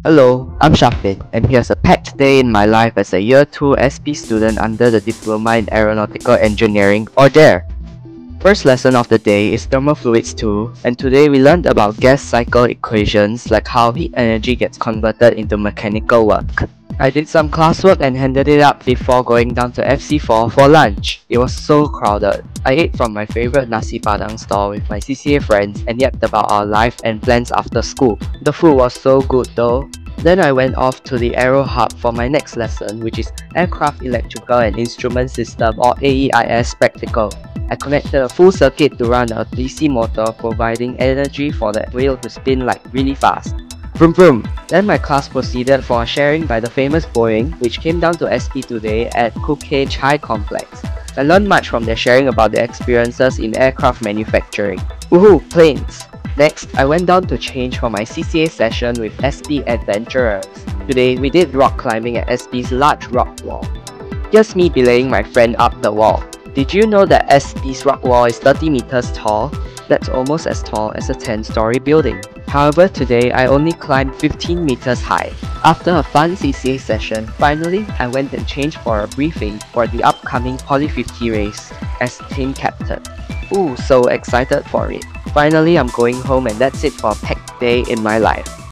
Hello, I'm Shafin, and here's a packed day in my life as a Year 2 SP student under the Diploma in Aeronautical Engineering, or DARE. First lesson of the day is Thermal Fluids 2, and today we learned about gas cycle equations like how heat energy gets converted into mechanical work. I did some classwork and handed it up before going down to FC4 for lunch. It was so crowded. I ate from my favorite nasi padang stall with my CCA friends and yapped about our life and plans after school. The food was so good though. Then I went off to the Aero Hub for my next lesson which is Aircraft Electrical and Instrument System or AEIS Practical. I connected a full circuit to run a DC motor providing energy for the wheel to spin like really fast. Vroom vroom! Then my class proceeded for a sharing by the famous Boeing, which came down to SP today at Kuke Chai Complex. I learned much from their sharing about their experiences in aircraft manufacturing. Woohoo, planes! Next, I went down to change for my CCA session with SP Adventurers. Today, we did rock climbing at SP's large rock wall. Here's me belaying my friend up the wall. Did you know that SP's rock wall is 30 meters tall? That's almost as tall as a 10-story building. However, today I only climbed 15 meters high. After a fun CCA session, finally I went and changed for a briefing for the upcoming Poly 50 race as team captain. Ooh, so excited for it. Finally, I'm going home and that's it for a packed day in my life.